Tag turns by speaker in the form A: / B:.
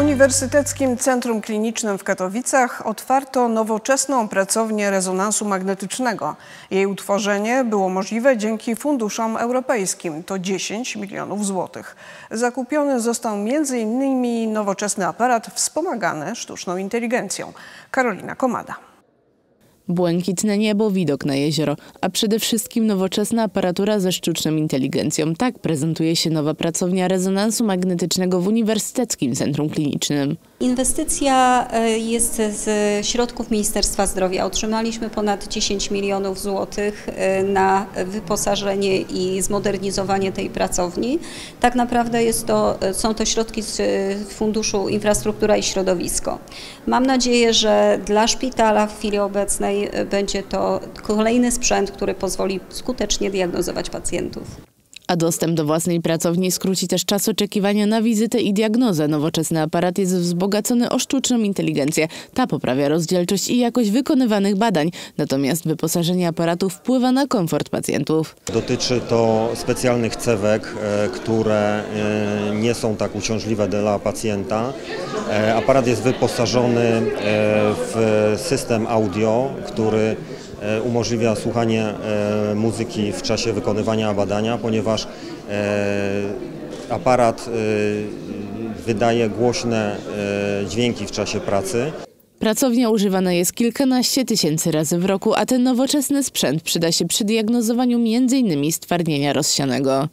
A: Uniwersyteckim Centrum Klinicznym w Katowicach otwarto nowoczesną pracownię rezonansu magnetycznego. Jej utworzenie było możliwe dzięki funduszom europejskim. To 10 milionów złotych. Zakupiony został m.in. nowoczesny aparat wspomagany sztuczną inteligencją. Karolina Komada.
B: Błękitne niebo, widok na jezioro, a przede wszystkim nowoczesna aparatura ze sztuczną inteligencją. Tak prezentuje się nowa pracownia rezonansu magnetycznego w Uniwersyteckim Centrum Klinicznym.
C: Inwestycja e, jest z środków Ministerstwa Zdrowia. Otrzymaliśmy ponad 10 milionów złotych e, na wyposażenie i zmodernizowanie tej pracowni. Tak naprawdę jest to, e, są to środki z Funduszu Infrastruktura i Środowisko. Mam nadzieję, że dla szpitala w chwili obecnej będzie to kolejny sprzęt, który pozwoli skutecznie diagnozować pacjentów.
B: A dostęp do własnej pracowni skróci też czas oczekiwania na wizytę i diagnozę. Nowoczesny aparat jest wzbogacony o sztuczną inteligencję. Ta poprawia rozdzielczość i jakość wykonywanych badań. Natomiast wyposażenie aparatu wpływa na komfort pacjentów.
D: Dotyczy to specjalnych cewek, e, które e, nie są tak uciążliwe dla pacjenta. E, aparat jest wyposażony w system audio, który umożliwia słuchanie e, muzyki w czasie wykonywania badania, ponieważ e, aparat wydaje głośne dźwięki w czasie pracy.
B: Pracownia używana jest kilkanaście tysięcy razy w roku, a ten nowoczesny sprzęt przyda się przy diagnozowaniu m.in. stwardnienia rozsianego.